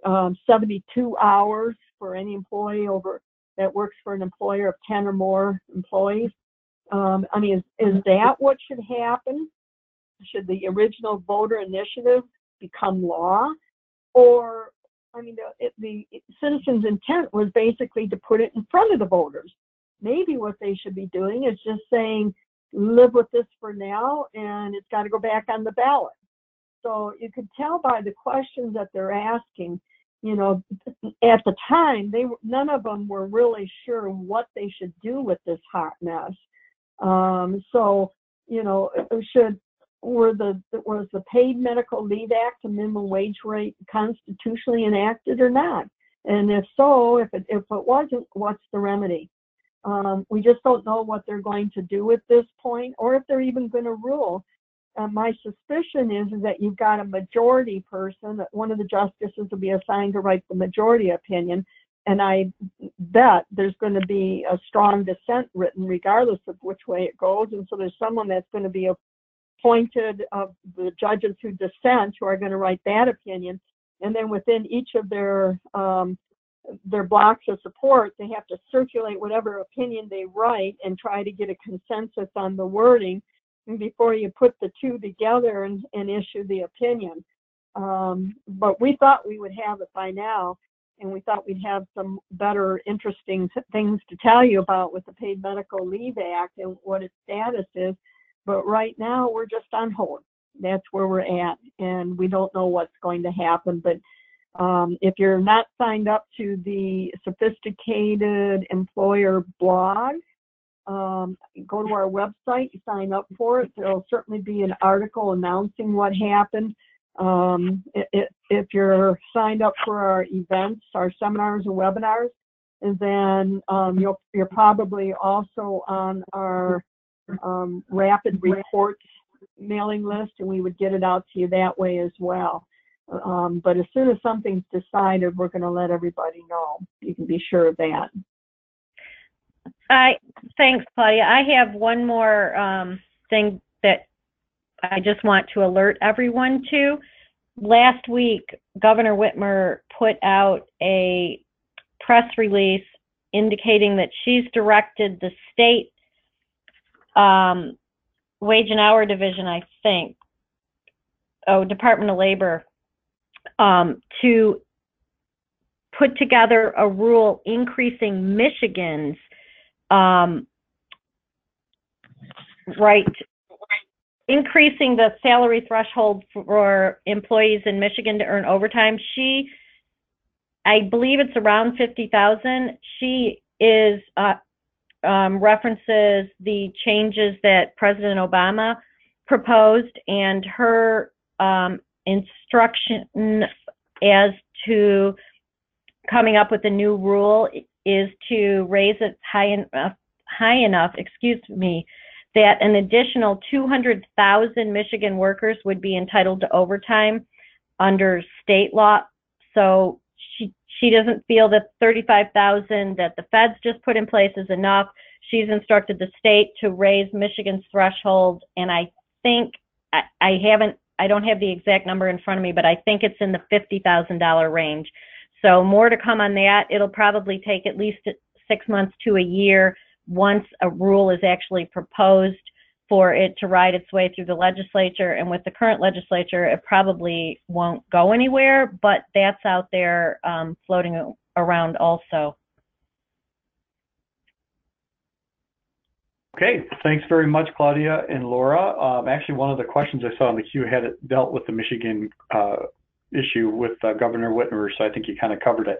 um, 72 hours for any employee over that works for an employer of 10 or more employees. Um, I mean, is, is that what should happen? Should the original voter initiative become law? Or I mean, the, it, the citizens' intent was basically to put it in front of the voters. Maybe what they should be doing is just saying, live with this for now, and it's got to go back on the ballot. So you could tell by the questions that they're asking, you know, at the time, they none of them were really sure what they should do with this hot mess. Um, so, you know, should were the was the Paid Medical Leave Act, a minimum wage rate, constitutionally enacted or not? And if so, if it if it wasn't, what's the remedy? Um, we just don't know what they're going to do at this point, or if they're even going to rule. Uh, my suspicion is, is that you've got a majority person, that one of the justices will be assigned to write the majority opinion, and I bet there's going to be a strong dissent written regardless of which way it goes. And so there's someone that's going to be appointed of the judges who dissent who are going to write that opinion. And then within each of their um, their blocks of support, they have to circulate whatever opinion they write and try to get a consensus on the wording before you put the two together and, and issue the opinion. Um, but we thought we would have it by now, and we thought we'd have some better, interesting things to tell you about with the Paid Medical Leave Act and what its status is. But right now, we're just on hold. That's where we're at, and we don't know what's going to happen. But um, if you're not signed up to the sophisticated employer blog, um, go to our website, sign up for it. There'll certainly be an article announcing what happened. Um, it, if you're signed up for our events, our seminars and webinars, and then um, you're, you're probably also on our um, rapid reports mailing list, and we would get it out to you that way as well. Um, but as soon as something's decided, we're going to let everybody know. You can be sure of that. I thanks, Claudia. I have one more um, thing that I just want to alert everyone to. Last week, Governor Whitmer put out a press release indicating that she's directed the state um, wage and hour division, I think, oh, Department of Labor, um, to put together a rule increasing Michigan's um, right, increasing the salary threshold for employees in Michigan to earn overtime. She, I believe it's around 50,000. She is, uh, um, references the changes that President Obama proposed and her um, instruction as to coming up with a new rule is to raise it high enough, high enough, excuse me, that an additional 200,000 Michigan workers would be entitled to overtime under state law. So she she doesn't feel that 35,000 that the feds just put in place is enough. She's instructed the state to raise Michigan's threshold, and I think I, I haven't I don't have the exact number in front of me, but I think it's in the $50,000 range. So more to come on that. It'll probably take at least six months to a year once a rule is actually proposed for it to ride its way through the legislature. And with the current legislature, it probably won't go anywhere, but that's out there um, floating around also. Okay, thanks very much, Claudia and Laura. Um, actually, one of the questions I saw in the queue had it dealt with the Michigan uh, issue with uh, Governor Whitmer, so I think you kind of covered it.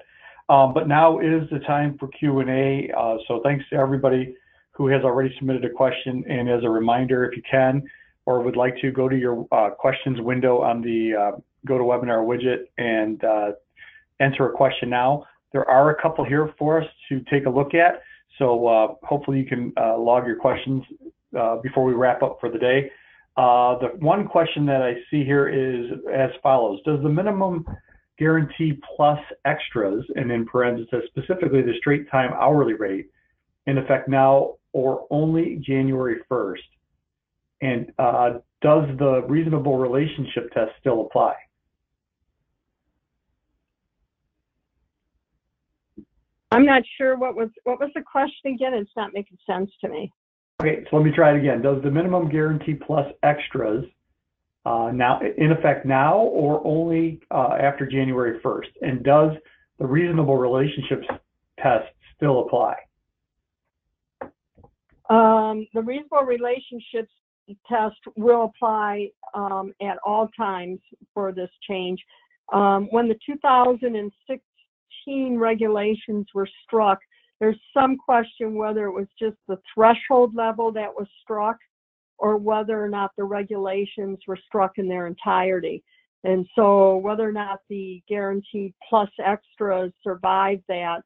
Um, but now is the time for Q&A, uh, so thanks to everybody who has already submitted a question. And as a reminder, if you can or would like to, go to your uh, questions window on the uh, GoToWebinar widget and uh, enter a question now. There are a couple here for us to take a look at. So uh, hopefully you can uh, log your questions uh, before we wrap up for the day. Uh, the one question that I see here is as follows. Does the minimum guarantee plus extras, and in parentheses specifically the straight time hourly rate, in effect now or only January 1st? And uh, does the reasonable relationship test still apply? I'm not sure what was what was the question again. It's not making sense to me. Okay, so let me try it again. Does the minimum guarantee plus extras uh, now in effect now or only uh, after January 1st? And does the reasonable relationships test still apply? Um, the reasonable relationships test will apply um, at all times for this change. Um, when the 2006 regulations were struck, there's some question whether it was just the threshold level that was struck or whether or not the regulations were struck in their entirety. And so whether or not the guaranteed plus extras survived that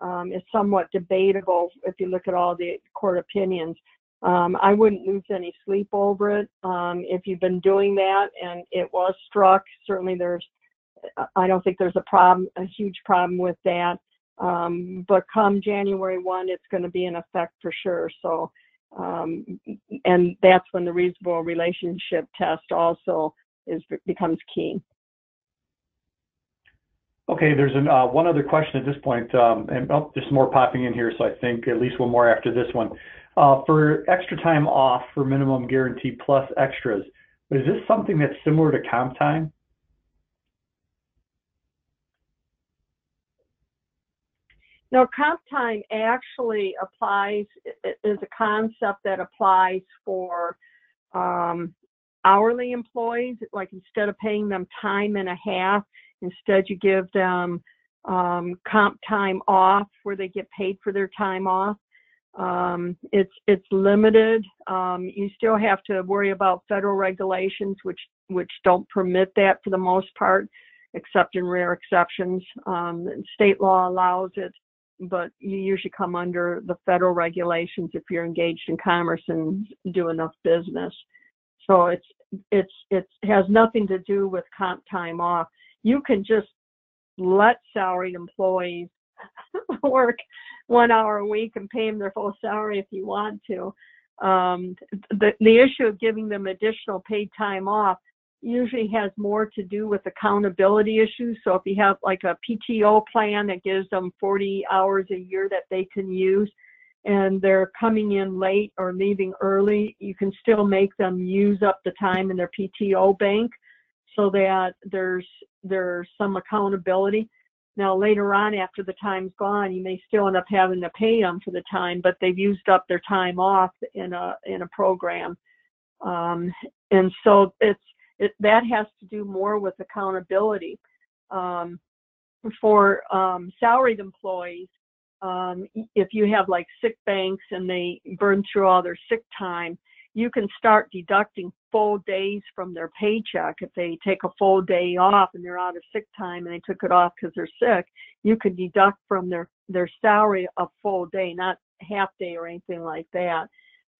um, is somewhat debatable if you look at all the court opinions. Um, I wouldn't lose any sleep over it. Um, if you've been doing that and it was struck, certainly there's I don't think there's a problem, a huge problem with that. Um, but come January 1, it's going to be in effect for sure. So, um, and that's when the reasonable relationship test also is becomes key. Okay, there's an, uh, one other question at this point, um, and oh, there's more popping in here, so I think at least one more after this one. Uh, for extra time off for minimum guarantee plus extras, is this something that's similar to comp time? No, comp time actually applies, is a concept that applies for um, hourly employees. Like instead of paying them time and a half, instead you give them um, comp time off where they get paid for their time off. Um, it's it's limited. Um, you still have to worry about federal regulations, which which don't permit that for the most part, except in rare exceptions. Um, state law allows it but you usually come under the federal regulations if you're engaged in commerce and do enough business. So it's it's it has nothing to do with comp time off. You can just let salaried employees work one hour a week and pay them their full salary if you want to. Um, the the issue of giving them additional paid time off usually has more to do with accountability issues. So if you have like a PTO plan that gives them 40 hours a year that they can use and they're coming in late or leaving early, you can still make them use up the time in their PTO bank so that there's there's some accountability. Now later on, after the time's gone, you may still end up having to pay them for the time, but they've used up their time off in a in a program, um, and so it's it, that has to do more with accountability. Um, for um, salaried employees, um, if you have like sick banks and they burn through all their sick time, you can start deducting full days from their paycheck. If they take a full day off and they're out of sick time and they took it off because they're sick, you can deduct from their, their salary a full day, not half day or anything like that.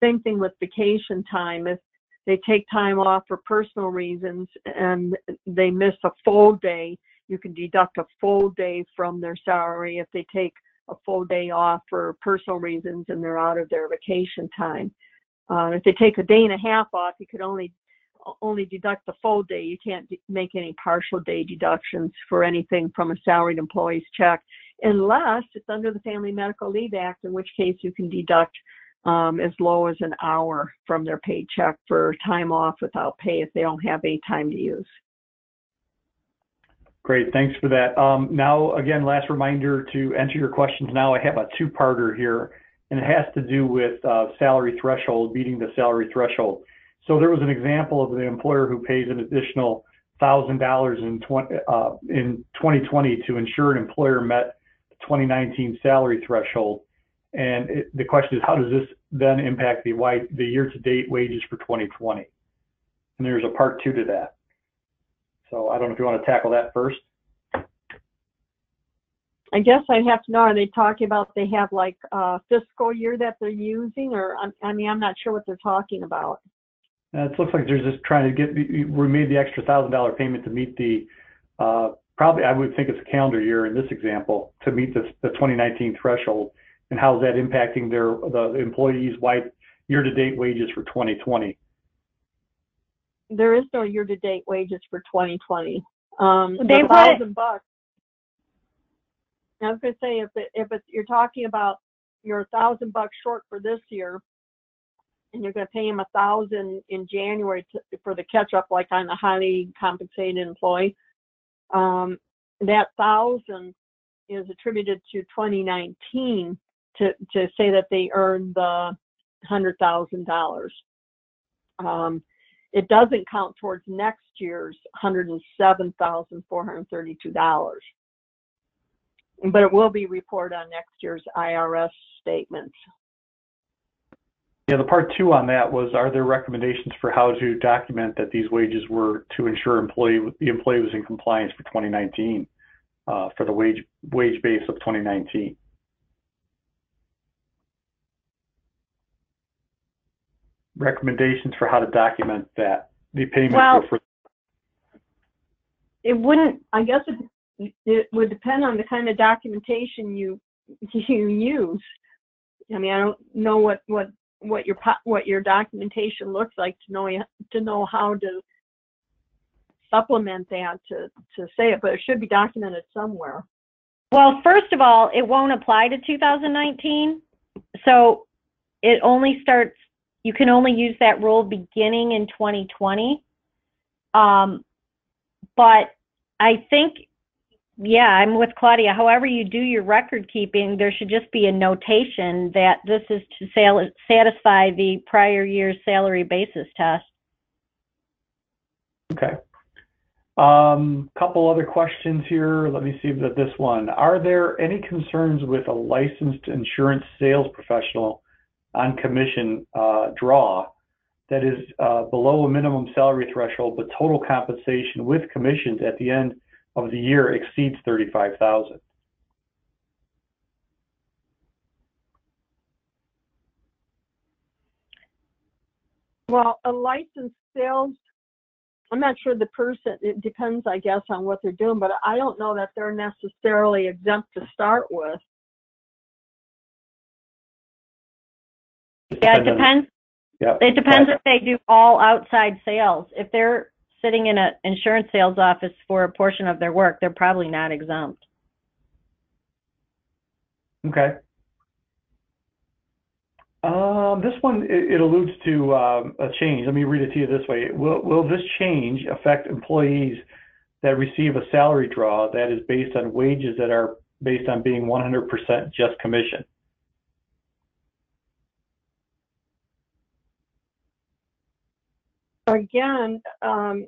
Same thing with vacation time. If they take time off for personal reasons and they miss a full day, you can deduct a full day from their salary if they take a full day off for personal reasons and they're out of their vacation time. Uh, if they take a day and a half off, you could only only deduct the full day. You can't make any partial day deductions for anything from a salaried employee's check, unless it's under the Family Medical Leave Act, in which case you can deduct um, as low as an hour from their paycheck for time off without pay if they don't have any time to use. Great, thanks for that. Um, now, again, last reminder to enter your questions now. I have a two-parter here and it has to do with uh, salary threshold, beating the salary threshold. So there was an example of the employer who pays an additional thousand dollars in 20 uh, in 2020 to ensure an employer met the 2019 salary threshold. And it, the question is, how does this then impact the the year-to-date wages for 2020? And there's a part two to that. So I don't know if you want to tackle that first. I guess I'd have to know, are they talking about they have like a fiscal year that they're using or, I mean, I'm not sure what they're talking about. Uh, it looks like they're just trying to get, we made the extra thousand dollar payment to meet the, uh, probably, I would think it's a calendar year in this example, to meet the, the 2019 threshold. And how's that impacting their, the employees' wide year-to-date wages for 2020? There is no year-to-date wages for 2020. Um, They the put- thousand bucks. I was gonna say, if it, if it's, you're talking about you're a thousand bucks short for this year, and you're gonna pay him a thousand in January to, for the catch-up, like on a highly compensated employee, um, that thousand is attributed to 2019 to, to say that they earned the hundred thousand dollars. Um, it doesn't count towards next year's hundred and seven thousand four hundred thirty-two dollars. But it will be reported on next year's IRS statements. Yeah, the part two on that was, are there recommendations for how to document that these wages were to ensure employee, the employee was in compliance for 2019, uh, for the wage, wage base of 2019? Recommendations for how to document that, the payment Well- for, It wouldn't, I guess it, it would depend on the kind of documentation you, you use. I mean, I don't know what, what, what your, po- what your documentation looks like to know, to know how to supplement that to, to say it, but it should be documented somewhere. well, first of all, it won't apply to 2019. So it only starts, you can only use that rule beginning in 2020. Um, but I think, yeah, I'm with Claudia. However you do your record keeping, there should just be a notation that this is to sal- satisfy the prior year's salary basis test. okay. Um, couple other questions here. Let me see that this one. Are there any concerns with a licensed insurance sales professional on commission uh, draw that is uh, below a minimum salary threshold, but total compensation with commissions at the end of the year exceeds 35,000? Well, a licensed sales, I'm not sure the person, it depends, I guess, on what they're doing, but I don't know that they're necessarily exempt to start with. Yeah, it Depends. Yeah. It depends if they do all outside sales. If they're sitting in an insurance sales office for a portion of their work, they're probably not exempt. Okay. Um, this one, it, it alludes to um, a change. Let me read it to you this way. Will, will this change affect employees that receive a salary draw that is based on wages that are based on being 100% just commission. Again, um,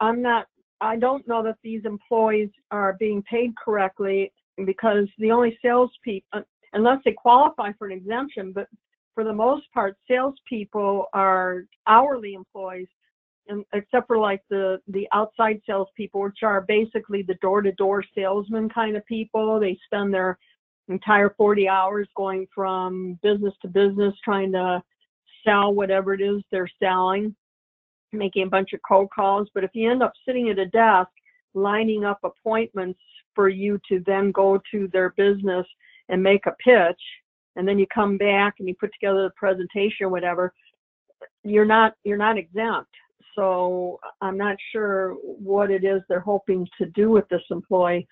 I'm not, I don't know that these employees are being paid correctly because the only salespeople, uh, unless they qualify for an exemption, but for the most part, salespeople are hourly employees, and except for like the the outside salespeople, which are basically the door-to-door salesman kind of people. They spend their entire 40 hours going from business to business, trying to sell whatever it is they're selling, making a bunch of cold calls. But if you end up sitting at a desk lining up appointments for you to then go to their business and make a pitch, and then you come back and you put together the presentation or whatever, you're not you're not exempt. So I'm not sure what it is they're hoping to do with this employee.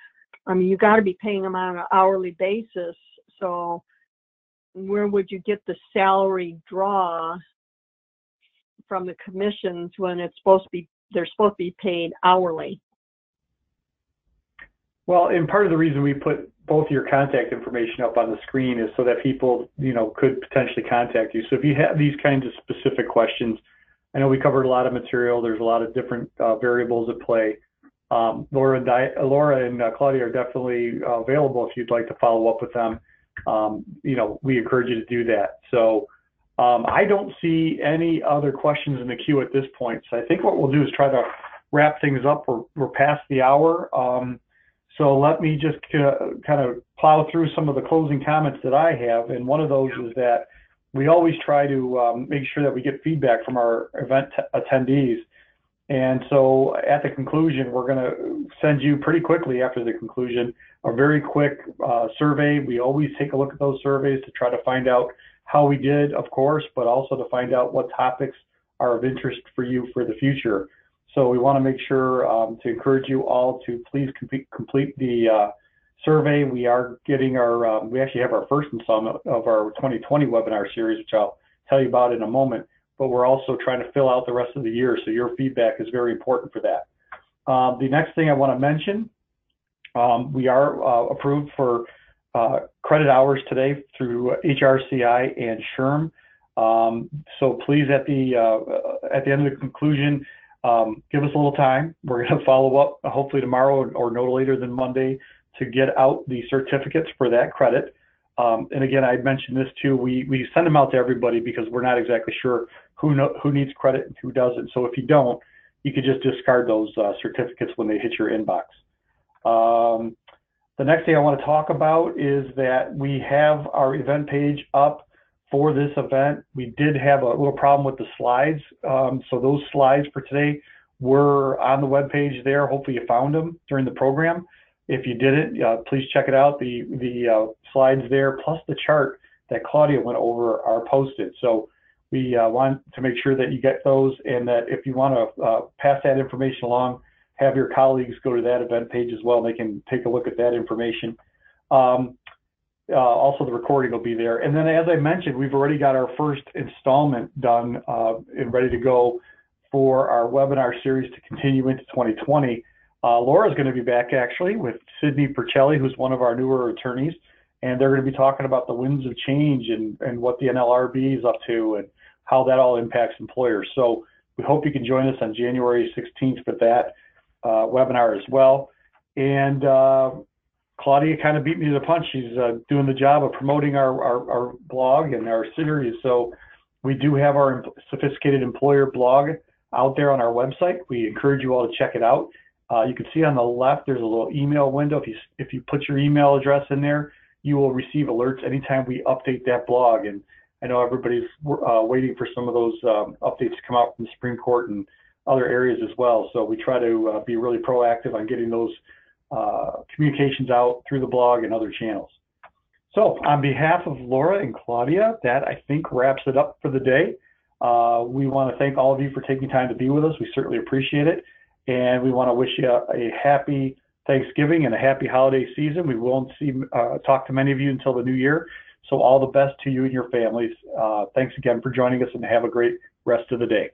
I mean, you got to be paying them on an hourly basis. So where would you get the salary draw from the commissions when it's supposed to be they're supposed to be paid hourly? Well, and part of the reason we put both your contact information up on the screen is so that people, you know, could potentially contact you. So if you have these kinds of specific questions, I know we covered a lot of material. There's a lot of different uh, variables at play. Um, Laura and Di- Laura and uh, Claudia are definitely uh, available if you'd like to follow up with them. Um, you know, we encourage you to do that. So um, I don't see any other questions in the queue at this point. So I think what we'll do is try to wrap things up. We're, we're past the hour. Um, so let me just uh, kind of plow through some of the closing comments that I have. And one of those is that we always try to um, make sure that we get feedback from our event attendees. And so at the conclusion, we're going to send you pretty quickly after the conclusion a very quick uh, survey. We always take a look at those surveys to try to find out how we did, of course, but also to find out what topics are of interest for you for the future. So we want to make sure um, to encourage you all to please complete, complete the uh, survey. We are getting our, um, we actually have our first installment of our 2020 webinar series, which I'll tell you about in a moment, but we're also trying to fill out the rest of the year. So your feedback is very important for that. Um, the next thing I want to mention, um, we are uh, approved for uh, credit hours today through HRCI and SHRM. Um, so please, at the uh, at the end of the conclusion, um, give us a little time. We're going to follow up hopefully tomorrow or no later than Monday to get out the certificates for that credit. Um, and again, I mentioned this too. We we send them out to everybody because we're not exactly sure who know, who needs credit and who doesn't. So if you don't, you could just discard those uh, certificates when they hit your inbox. Um, the next thing I want to talk about is that we have our event page up for this event. We did have a little problem with the slides. Um, so those slides for today were on the web page there. Hopefully you found them during the program. If you didn't, uh, please check it out. The, the uh, slides there plus the chart that Claudia went over are posted. So we uh, want to make sure that you get those and that if you want to uh, pass that information along, have your colleagues go to that event page as well. They can take a look at that information. Um, uh, also, the recording will be there. And then, as I mentioned, we've already got our first installment done uh, and ready to go for our webinar series to continue into 2020. Uh, Laura's going to be back actually with Sydney Percelli, who's one of our newer attorneys, and they're going to be talking about the winds of change and, and what the NLRB is up to and how that all impacts employers. So we hope you can join us on January 16th for that webinar as well. And uh, Claudia kind of beat me to the punch. She's uh, doing the job of promoting our, our, our, blog and our series. So we do have our sophisticated employer blog out there on our website. We encourage you all to check it out. Uh, you can see on the left there's a little email window. If you if you put your email address in there, you will receive alerts anytime we update that blog. And I know everybody's uh, waiting for some of those um, updates to come out from the Supreme Court and other areas as well. So we try to uh, be really proactive on getting those uh, communications out through the blog and other channels. So on behalf of Laura and Claudia, that I think wraps it up for the day. Uh, we want to thank all of you for taking time to be with us. We certainly appreciate it. And we want to wish you a, happy Thanksgiving and a happy holiday season. We won't see uh, talk to many of you until the new year. So all the best to you and your families. Uh, thanks again for joining us and have a great rest of the day.